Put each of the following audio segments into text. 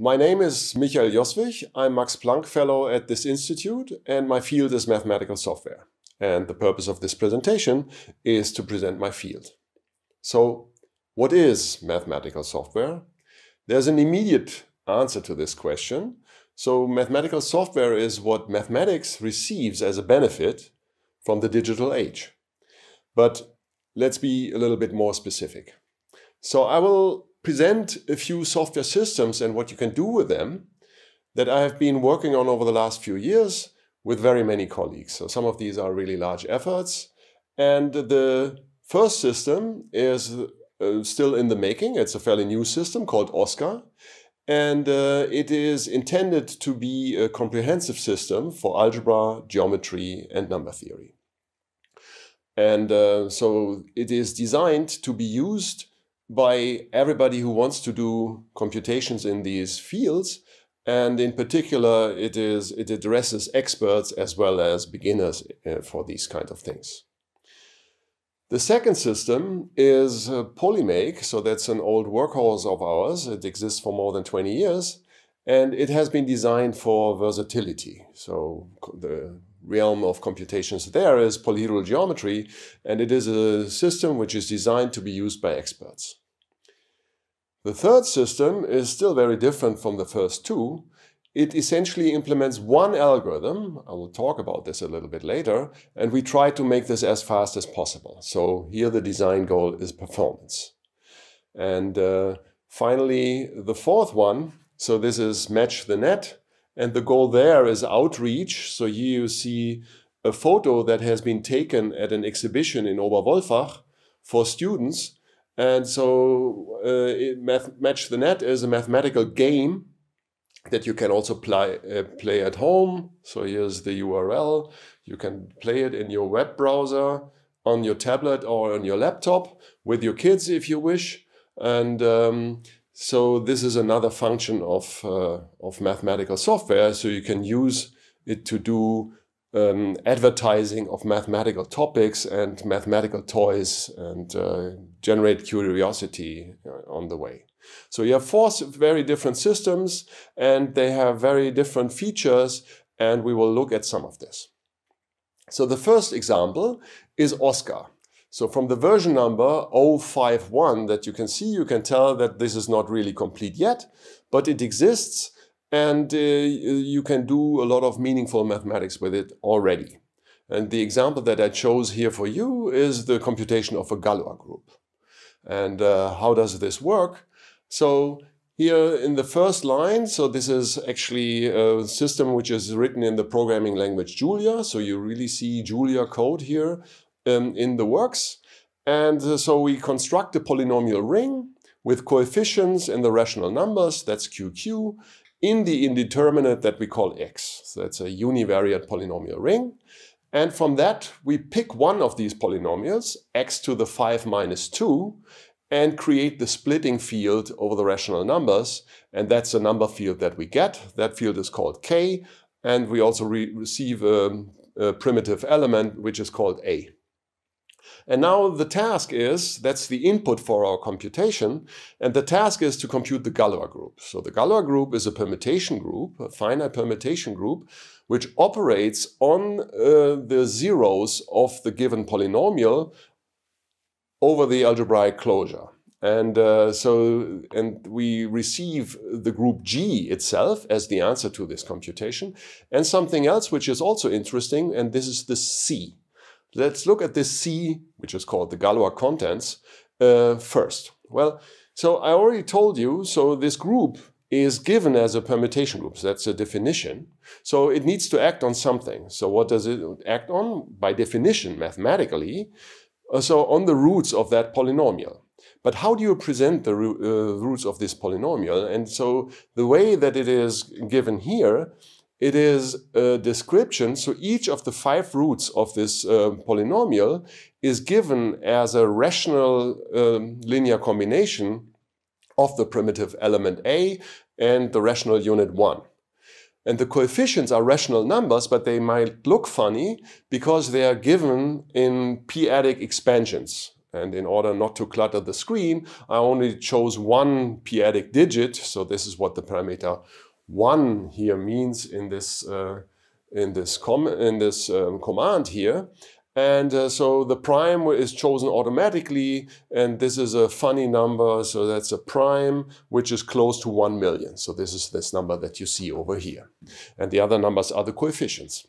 my name is Michael Joswig. I'm Max Planck Fellow at this institute, and my field is mathematical software. And the purpose of this presentation is to present my field. So, what is mathematical software? There's an immediate answer to this question. So, mathematical software is what mathematics receives as a benefit from the digital age. But let's be a little bit more specific. So, I will present a few software systems and what you can do with them that I have been working on over the last few years with very many colleagues. So some of these are really large efforts. And the first system is uh, still in the making. It's a fairly new system called OSCAR. And uh, it is intended to be a comprehensive system for algebra, geometry, and number theory. And uh, so it is designed to be used by everybody who wants to do computations in these fields. And in particular, it, is, it addresses experts as well as beginners uh, for these kind of things. The second system is uh, Polymake. So that's an old workhorse of ours. It exists for more than 20 years. And it has been designed for versatility. So the realm of computations there is polyhedral geometry, and it is a system which is designed to be used by experts. The third system is still very different from the first two. It essentially implements one algorithm, I will talk about this a little bit later, and we try to make this as fast as possible. So here the design goal is performance. And uh, finally, the fourth one, so this is Match the Net, and the goal there is outreach. So here you see a photo that has been taken at an exhibition in Oberwolfach for students and so uh, Match the Net is a mathematical game that you can also play, uh, play at home. So here's the URL. You can play it in your web browser, on your tablet or on your laptop with your kids if you wish. And um, so this is another function of, uh, of mathematical software. So you can use it to do um, advertising of mathematical topics and mathematical toys and uh, generate curiosity uh, on the way. So you have four very different systems and they have very different features and we will look at some of this. So the first example is OSCAR. So from the version number 051 that you can see, you can tell that this is not really complete yet, but it exists and uh, you can do a lot of meaningful mathematics with it already. And the example that I chose here for you is the computation of a Galois group. And uh, how does this work? So here in the first line, so this is actually a system which is written in the programming language Julia. So you really see Julia code here um, in the works. And uh, so we construct a polynomial ring with coefficients in the rational numbers, that's QQ, in the indeterminate that we call x. So that's a univariate polynomial ring. And from that, we pick one of these polynomials, x to the 5 minus 2, and create the splitting field over the rational numbers. And that's a number field that we get. That field is called k. And we also re receive a, a primitive element, which is called a. And now the task is, that's the input for our computation, and the task is to compute the Galois group. So the Galois group is a permutation group, a finite permutation group, which operates on uh, the zeros of the given polynomial over the algebraic closure. And uh, so, and we receive the group G itself as the answer to this computation, and something else which is also interesting, and this is the C. Let's look at this C, which is called the Galois context, uh, first. Well, so I already told you, so this group is given as a permutation group. So that's a definition. So it needs to act on something. So what does it act on? By definition, mathematically, uh, so on the roots of that polynomial. But how do you present the uh, roots of this polynomial? And so the way that it is given here it is a description. So each of the five roots of this uh, polynomial is given as a rational um, linear combination of the primitive element a and the rational unit 1. And the coefficients are rational numbers, but they might look funny because they are given in p-adic expansions. And in order not to clutter the screen, I only chose one p-adic digit. So this is what the parameter 1 here means in this, uh, in this, com in this um, command here. And uh, so the prime is chosen automatically, and this is a funny number, so that's a prime, which is close to 1 million. So this is this number that you see over here. And the other numbers are the coefficients.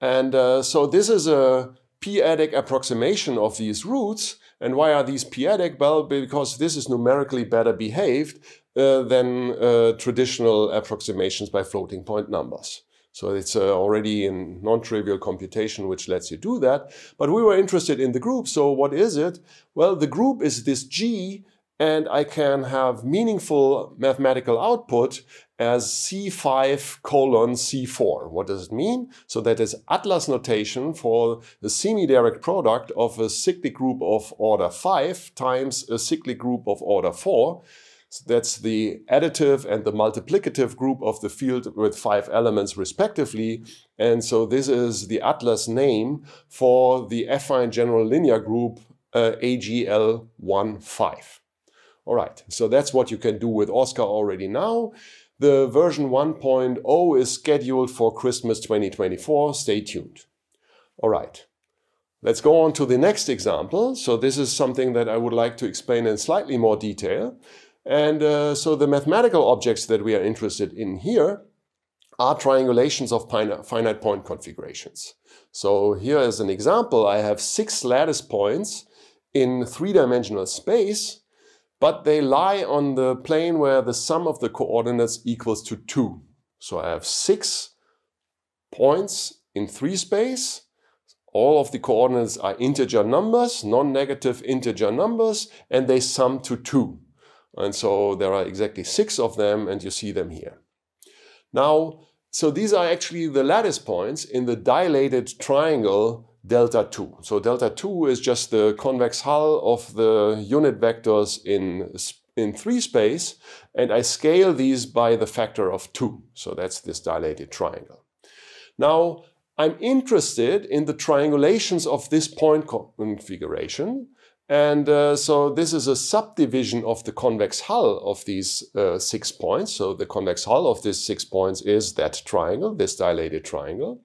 And uh, so this is a p-adic approximation of these roots. And why are these p-adic? Well, because this is numerically better behaved uh, than uh, traditional approximations by floating point numbers. So it's uh, already in non-trivial computation which lets you do that. But we were interested in the group. So what is it? Well, the group is this G and I can have meaningful mathematical output as C5 colon C4. What does it mean? So that is Atlas notation for the semi-direct product of a cyclic group of order 5 times a cyclic group of order 4. So that's the additive and the multiplicative group of the field with five elements respectively. And so this is the atlas name for the affine general linear group uh, AGL15. All right, so that's what you can do with OSCAR already now. The version 1.0 is scheduled for Christmas 2024. Stay tuned. All right. Let's go on to the next example. So this is something that I would like to explain in slightly more detail. And uh, so the mathematical objects that we are interested in here are triangulations of finite point configurations. So here is an example. I have six lattice points in three-dimensional space, but they lie on the plane where the sum of the coordinates equals to 2. So I have six points in three space. All of the coordinates are integer numbers, non-negative integer numbers, and they sum to 2. And so there are exactly six of them, and you see them here. Now, so these are actually the lattice points in the dilated triangle delta 2. So delta 2 is just the convex hull of the unit vectors in, in 3 space, and I scale these by the factor of 2. So that's this dilated triangle. Now, I'm interested in the triangulations of this point configuration, and uh, so this is a subdivision of the convex hull of these uh, six points. So the convex hull of these six points is that triangle, this dilated triangle.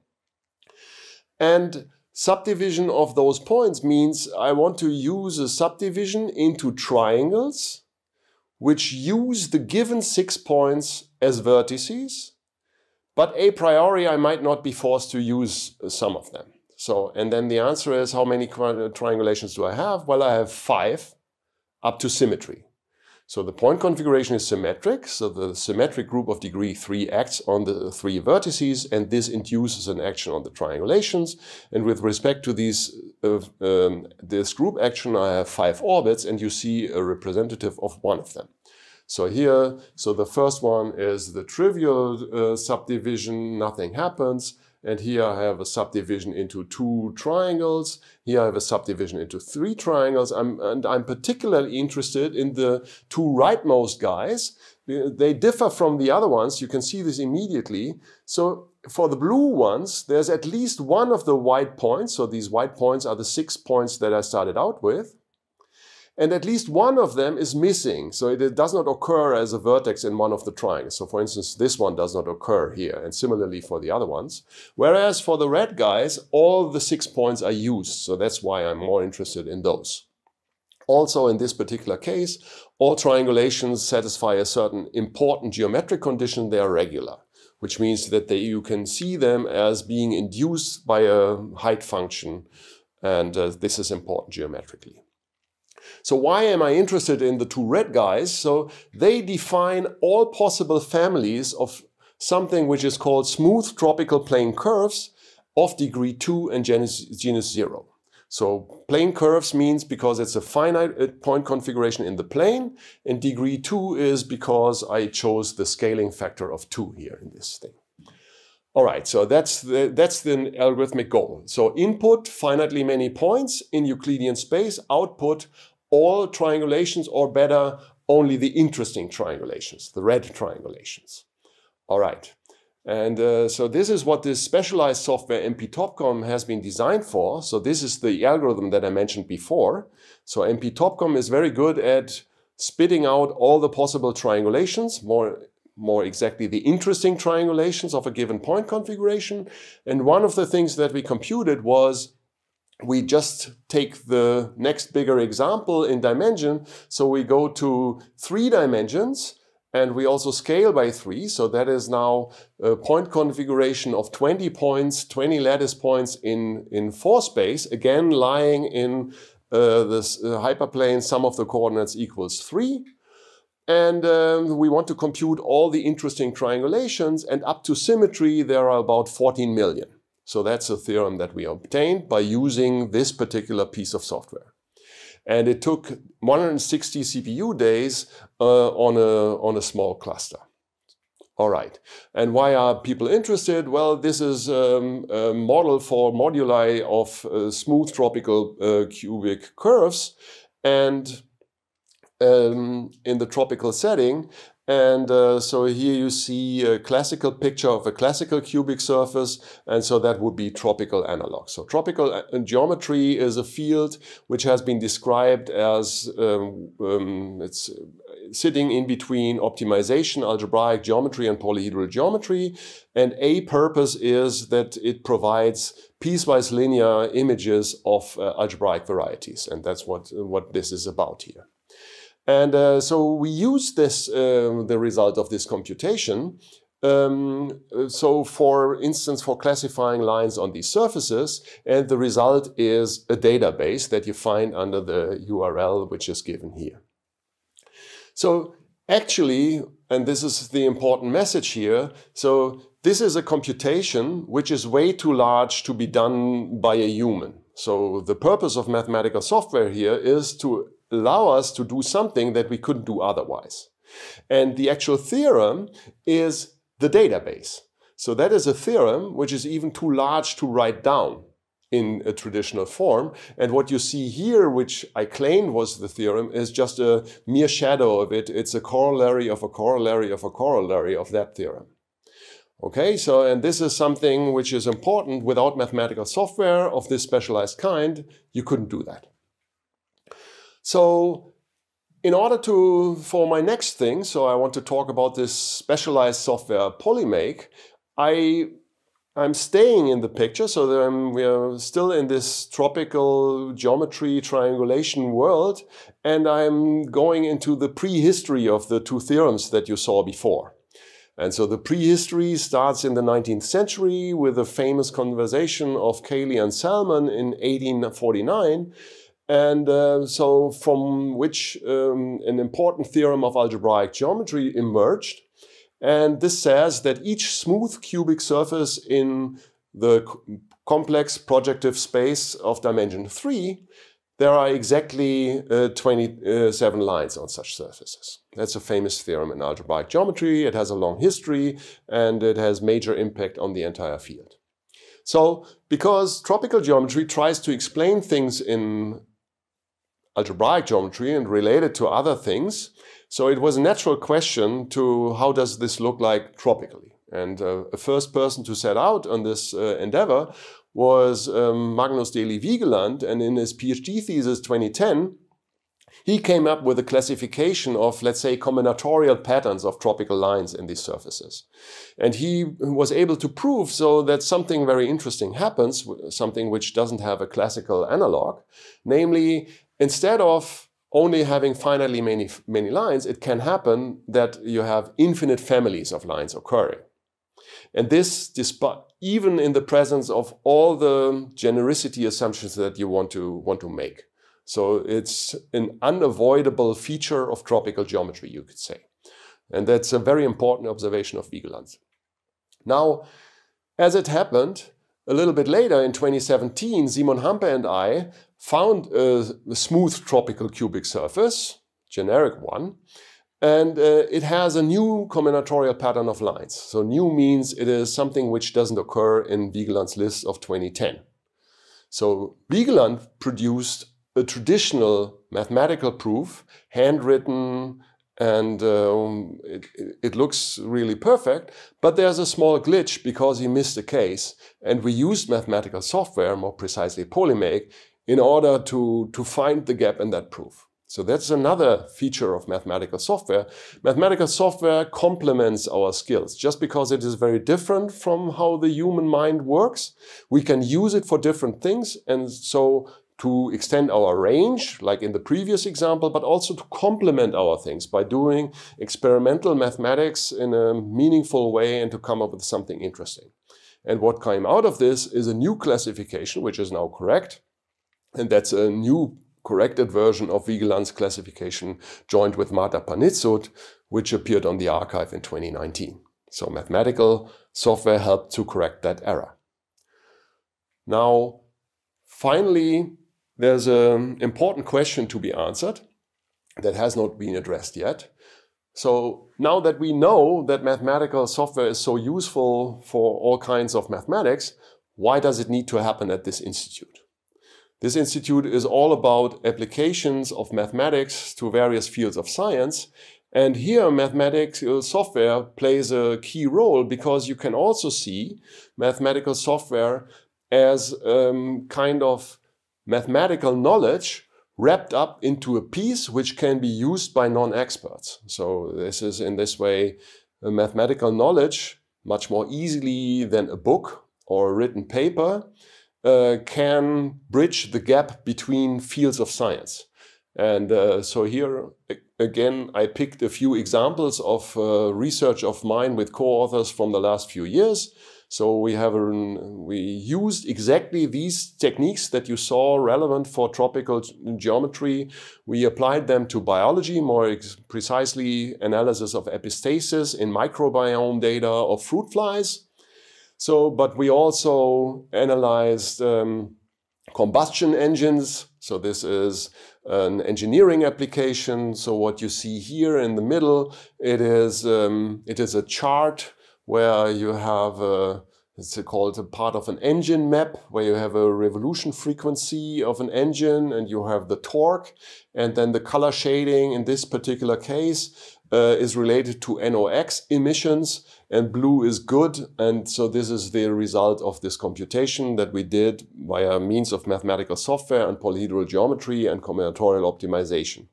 And subdivision of those points means I want to use a subdivision into triangles which use the given six points as vertices, but a priori I might not be forced to use uh, some of them. So, and then the answer is how many triangulations do I have? Well, I have five up to symmetry. So the point configuration is symmetric. So the symmetric group of degree 3 acts on the three vertices, and this induces an action on the triangulations. And with respect to these, uh, um, this group action, I have five orbits, and you see a representative of one of them. So here, so the first one is the trivial uh, subdivision, nothing happens. And here I have a subdivision into two triangles. Here I have a subdivision into three triangles. I'm, and I'm particularly interested in the two rightmost guys. They differ from the other ones. You can see this immediately. So for the blue ones, there's at least one of the white points. So these white points are the six points that I started out with and at least one of them is missing. So it does not occur as a vertex in one of the triangles. So for instance, this one does not occur here, and similarly for the other ones. Whereas for the red guys, all the six points are used. So that's why I'm more interested in those. Also, in this particular case, all triangulations satisfy a certain important geometric condition. They are regular, which means that they, you can see them as being induced by a height function. And uh, this is important geometrically. So why am I interested in the two red guys? So they define all possible families of something which is called smooth tropical plane curves of degree 2 and genus, genus 0. So plane curves means because it's a finite uh, point configuration in the plane, and degree 2 is because I chose the scaling factor of 2 here in this thing. All right, so that's the, that's the algorithmic goal. So input, finitely many points in Euclidean space, output, all triangulations or better, only the interesting triangulations, the red triangulations. All right. And uh, so this is what this specialized software MP-Topcom has been designed for. So this is the algorithm that I mentioned before. So MP-Topcom is very good at spitting out all the possible triangulations, more, more exactly the interesting triangulations of a given point configuration. And one of the things that we computed was we just take the next bigger example in dimension. So we go to three dimensions and we also scale by three. So that is now a point configuration of 20 points, 20 lattice points in, in four space, again lying in uh, this uh, hyperplane, sum of the coordinates equals three. And um, we want to compute all the interesting triangulations and up to symmetry, there are about 14 million. So that's a theorem that we obtained by using this particular piece of software. And it took 160 CPU days uh, on, a, on a small cluster. All right. And why are people interested? Well, this is um, a model for moduli of uh, smooth tropical uh, cubic curves. And um, in the tropical setting, and uh, so here you see a classical picture of a classical cubic surface. And so that would be tropical analog. So tropical uh, geometry is a field which has been described as um, um, it's uh, sitting in between optimization, algebraic geometry, and polyhedral geometry. And a purpose is that it provides piecewise linear images of uh, algebraic varieties. And that's what, what this is about here. And uh, so we use this, uh, the result of this computation. Um, so for instance, for classifying lines on these surfaces, and the result is a database that you find under the URL which is given here. So actually, and this is the important message here, so this is a computation which is way too large to be done by a human. So the purpose of mathematical software here is to allow us to do something that we couldn't do otherwise. And the actual theorem is the database. So that is a theorem which is even too large to write down in a traditional form. And what you see here, which I claimed was the theorem, is just a mere shadow of it. It's a corollary of a corollary of a corollary of that theorem. Okay, so, and this is something which is important. Without mathematical software of this specialized kind, you couldn't do that. So in order to, for my next thing, so I want to talk about this specialized software Polymake, I, I'm staying in the picture, so I'm, we are still in this tropical geometry triangulation world, and I'm going into the prehistory of the two theorems that you saw before. And so the prehistory starts in the 19th century with the famous conversation of Cayley and Salmon in 1849, and uh, so from which um, an important theorem of algebraic geometry emerged. And this says that each smooth cubic surface in the complex projective space of dimension 3, there are exactly uh, 27 lines on such surfaces. That's a famous theorem in algebraic geometry. It has a long history and it has major impact on the entire field. So, because tropical geometry tries to explain things in algebraic geometry and related to other things. So it was a natural question to how does this look like tropically? And uh, a first person to set out on this uh, endeavor was um, Magnus Dehli Vigeland. And in his PhD thesis 2010, he came up with a classification of, let's say, combinatorial patterns of tropical lines in these surfaces. And he was able to prove so that something very interesting happens, something which doesn't have a classical analog, namely instead of only having finitely many, many lines, it can happen that you have infinite families of lines occurring. And this, despite, even in the presence of all the genericity assumptions that you want to, want to make. So it's an unavoidable feature of tropical geometry, you could say. And that's a very important observation of Vigeland. Now, as it happened, a little bit later in 2017, Simon Hampe and I found a, smooth tropical cubic surface, generic one, and uh, it has a new combinatorial pattern of lines. So new means it is something which doesn't occur in Vigeland's list of 2010. So Vigeland produced a traditional mathematical proof, handwritten and um, it, it, looks really perfect, but there's a small glitch because he missed a case. And we used mathematical software, more precisely Polymake, in order to, to find the gap in that proof. So that's another feature of mathematical software. Mathematical software complements our skills. Just because it is very different from how the human mind works, we can use it for different things. And so to extend our range, like in the previous example, but also to complement our things by doing experimental mathematics in a meaningful way and to come up with something interesting. And what came out of this is a new classification, which is now correct. And that's a new corrected version of Vigeland's classification joined with Marta Panizzut, which appeared on the arXiv in 2019. So mathematical software helped to correct that error. Now, finally, there's an important question to be answered that has not been addressed yet. So now that we know that mathematical software is so useful for all kinds of mathematics, why does it need to happen at this institute? This institute is all about applications of mathematics to various fields of science. And here mathematical software plays a key role because you can also see mathematical software as um, kind of mathematical knowledge wrapped up into a piece which can be used by non-experts. So this is in this way mathematical knowledge much more easily than a book or a written paper uh, can bridge the gap between fields of science. And uh, so here again, I picked a few examples of uh, research of mine with co-authors from the last few years. So we have a, we used exactly these techniques that you saw relevant for tropical geometry. We applied them to biology, more precisely analysis of epistasis in microbiome data of fruit flies. So, but we also analyzed um, combustion engines. So this is an engineering application. So what you see here in the middle, it is um, it is a chart where you have a, it's called a part of an engine map where you have a revolution frequency of an engine and you have the torque and then the color shading in this particular case uh, is related to NOx emissions and blue is good. And so this is the result of this computation that we did via means of mathematical software and polyhedral geometry and combinatorial optimization.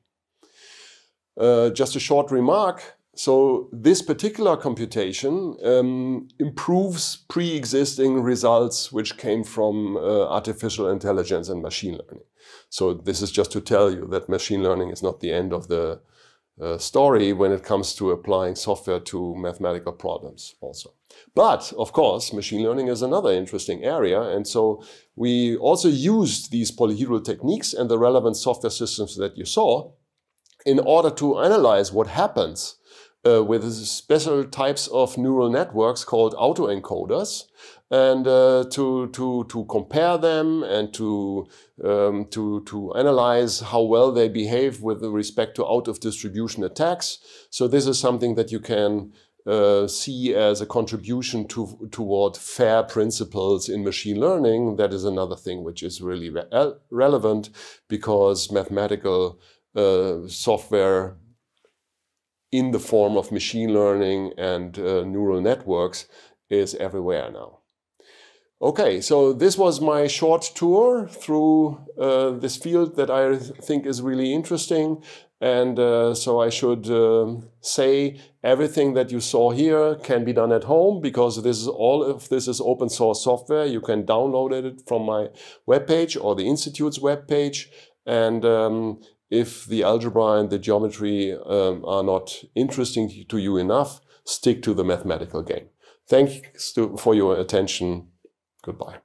Uh, just a short remark. So this particular computation um, improves pre-existing results which came from uh, artificial intelligence and machine learning. So this is just to tell you that machine learning is not the end of the uh, story when it comes to applying software to mathematical problems also. But of course, machine learning is another interesting area. And so we also used these polyhedral techniques and the relevant software systems that you saw in order to analyze what happens uh, with special types of neural networks called autoencoders and uh, to, to, to compare them and to, um, to, to analyze how well they behave with respect to out of distribution attacks. So this is something that you can uh, see as a contribution to, toward fair principles in machine learning. That is another thing which is really re relevant because mathematical uh, software in the form of machine learning and uh, neural networks is everywhere now. Okay, so this was my short tour through uh, this field that I think is really interesting. And uh, so I should uh, say everything that you saw here can be done at home because this is all of this is open source software. You can download it from my webpage or the Institute's webpage. And um, if the algebra and the geometry um, are not interesting to you enough, stick to the mathematical game. Thanks to, for your attention. Goodbye.